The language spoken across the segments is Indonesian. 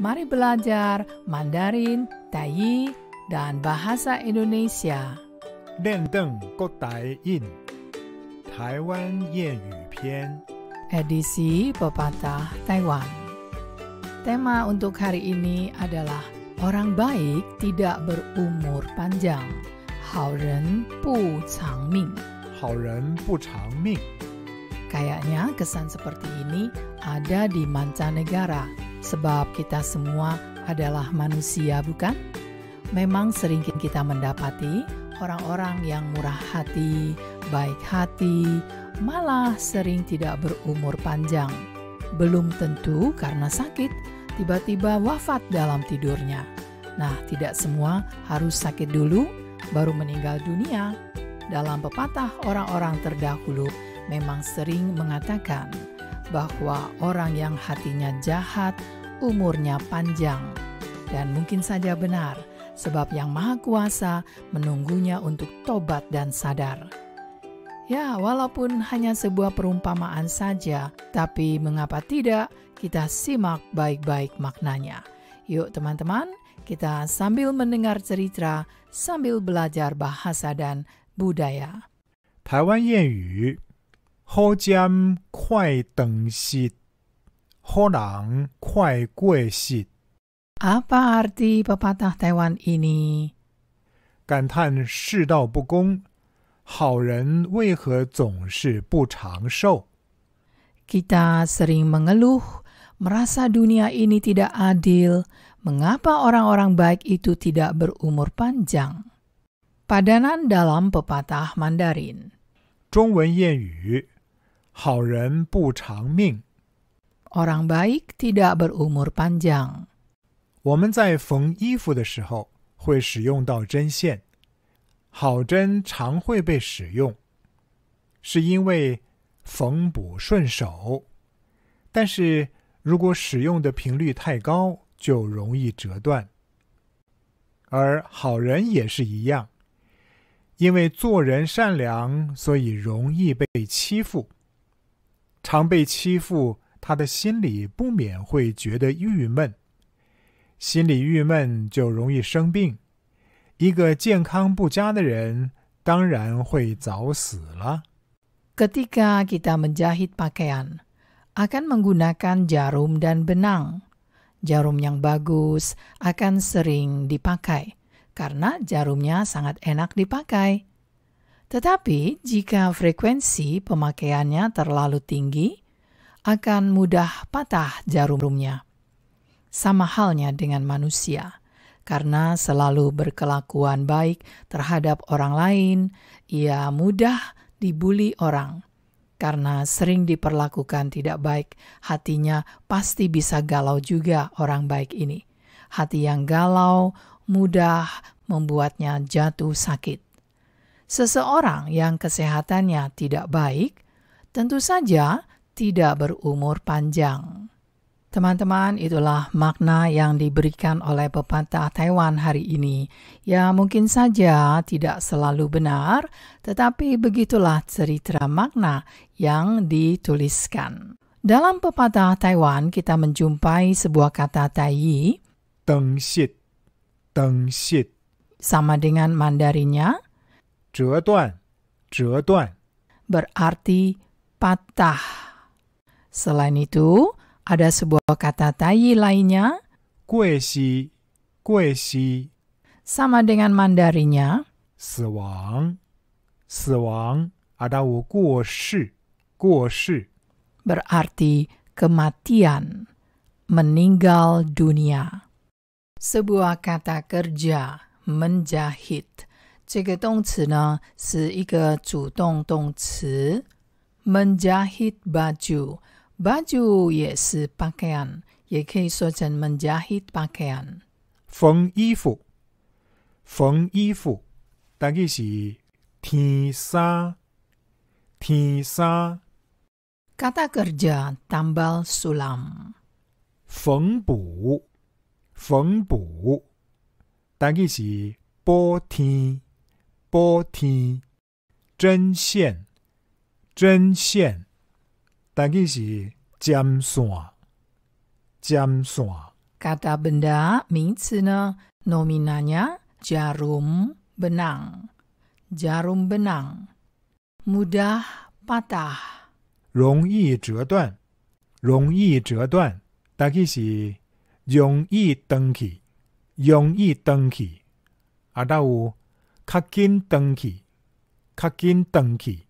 Mari belajar Mandarin, Taiyi, dan bahasa Indonesia. 练邓国台印台湾谚语篇 Edisi Pepatah Taiwan. Tema untuk hari ini adalah orang baik tidak berumur panjang. Hao ren bu chang ming. 好人不长命 Kayaknya kesan seperti ini ada di mancanegara sebab kita semua adalah manusia bukan? Memang sering kita mendapati orang-orang yang murah hati, baik hati, malah sering tidak berumur panjang. Belum tentu karena sakit, tiba-tiba wafat dalam tidurnya. Nah, tidak semua harus sakit dulu baru meninggal dunia. Dalam pepatah orang-orang terdahulu memang sering mengatakan bahwa orang yang hatinya jahat umurnya panjang. Dan mungkin saja benar, sebab yang Maha Kuasa menunggunya untuk tobat dan sadar. Ya, walaupun hanya sebuah perumpamaan saja, tapi mengapa tidak kita simak baik-baik maknanya. Yuk teman-teman, kita sambil mendengar cerita, sambil belajar bahasa dan budaya. 台湾谚语： 好尖快等息，好人快过息。 Apa arti pepatah Taiwan ini? 感叹世道不公，好人为何总是不长寿？ Kita sering mengeluh, merasa dunia ini tidak adil. Mengapa orang-orang baik itu tidak berumur panjang? Padanan dalam pepatah Mandarin. 中文谚语： 好人不长命。Orang baik tidak berumur panjang. 我们在缝衣服的时候会使用到针线，好针常会被使用，是因为缝补顺手。但是如果使用的频率太高，就容易折断。而好人也是一样，因为做人善良，所以容易被欺负。常被欺负，他的心里不免会觉得郁闷。心里郁闷就容易生病，一个健康不佳的人当然会早死了。Ketika kita menjahit pakaian, akan menggunakan jarum dan benang. Jarum yang bagus akan sering dipakai karena jarumnya sangat enak dipakai. Tetapi jika frekuensi pemakaiannya terlalu tinggi, akan mudah patah jarumnya. Sama halnya dengan manusia, karena selalu berkelakuan baik terhadap orang lain, ia mudah dibuli orang. Karena sering diperlakukan tidak baik, hatinya pasti bisa galau juga orang baik ini. Hati yang galau mudah membuatnya jatuh sakit. Seseorang yang kesehatannya tidak baik tentu saja tidak berumur panjang. Teman-teman, itulah makna yang diberikan oleh pepatah Taiwan hari ini. Ya, mungkin saja tidak selalu benar, tetapi begitulah cerita makna yang dituliskan. Dalam pepatah Taiwan, kita menjumpai sebuah kata Taiyi, tengsit, tengsit. Sama dengan Mandarinya, 折断，折断， berarti patah. Selain itu, ada sebuah kata Taiyi lainnya 过息，过息， sama dengan Mandarinnya 死亡，死亡，阿达乌过世，过世， berarti kematian, meninggal dunia. Sebuah kata kerja menjahit， 这个动词呢是一个主动动词，menjahit baju。baju 也是 pakaian，也可以说成 menjahit pakaian。缝衣服，缝衣服，大概是天衫，天衫，Kata kerja tambal sulam. 缝补，缝补，大概是补天，补天，针线，针线，大概是针线，针线。Kata benda 名词呢，nominanya jarum benang. Jarum benang. Mudah patah. 容易折断，容易折断，大概是容易断去，容易断去，啊，到有较紧断去，较紧断去。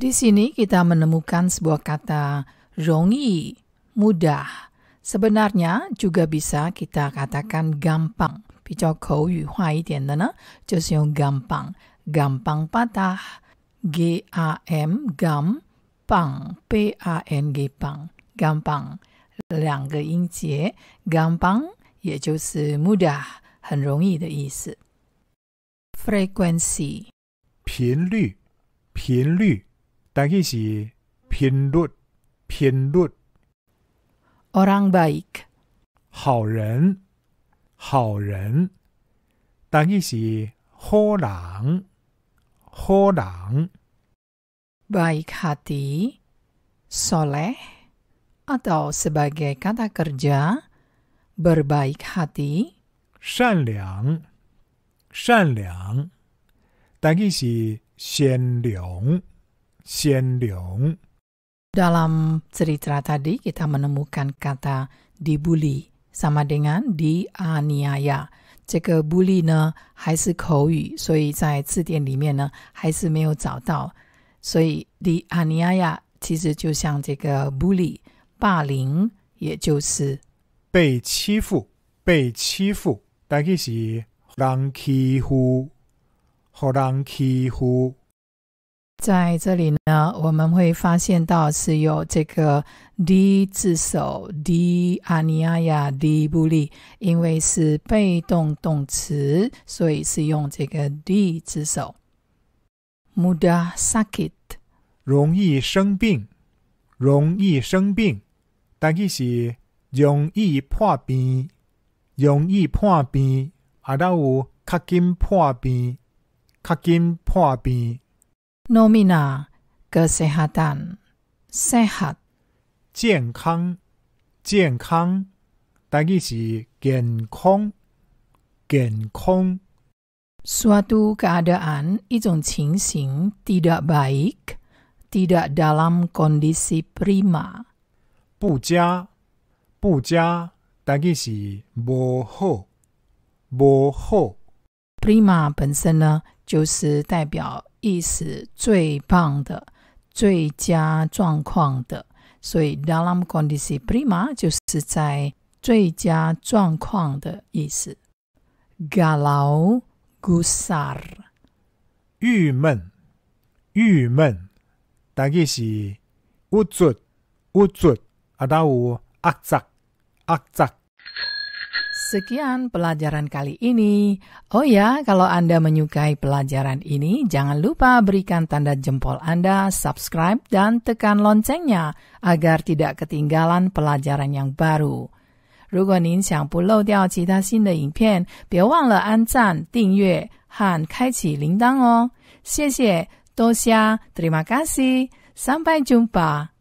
Di sini kita menemukan sebuah kata rongi, mudah. Sebenarnya juga bisa kita katakan gampang. 比较口语化一点的呢，就是用 gampang, gampang patah, g a m gam pang p a n g pang gampang 两个音节，gampang 也就是mudah 很容易的意思。 frequency 频率，频率，大概是频率，频率。 orang baik 好人，好人，大概是好人，好人。 baik hati, soleh, atau sebagai kata kerja, berbaik hati, 善良， 善良，大概是善良，善良。Dalam cerita tadi kita menemukan kata dibully sama dengan dianiaya。这个 bully 呢还是口语，所以在字典里面呢还是没有找到。所以 dianiaya 其实就像这个 bully 霸凌，也就是被欺负，被欺负，大概是人欺负，互人欺负。在这里呢，我们会发现到是有这个 d 字首 d aniaya d bully，因为是被动动词，所以是用这个 d 字首。mudah sakit 容易生病，容易生病，但其是容易破病，容易破病，啊，到有较紧破病，较紧破病。nomina kesehatan sehat 健康，健康，大概是健康，健康。suatu keadaan 一种情形 tidak baik tidak dalam kondisi prima 不佳，不佳，大概是无好，无好。prima 本身呢，就是代表意思最棒的、最佳状况的，所以 dalam kondisi prima 就是在最佳状况的意思。galau gusar 郁闷，郁闷，大概是郁卒，郁卒，啊，到有压榨，压榨。Sekian pelajaran kali ini. Oh ya, kalau Anda menyukai pelajaran ini, jangan lupa berikan tanda jempol Anda, subscribe, dan tekan loncengnya agar tidak ketinggalan pelajaran yang baru. 如果您想不漏掉其他新的影片，别忘了按赞、订阅和开启铃铛哦。谢谢，多谢，terima kasih，sampai jumpa。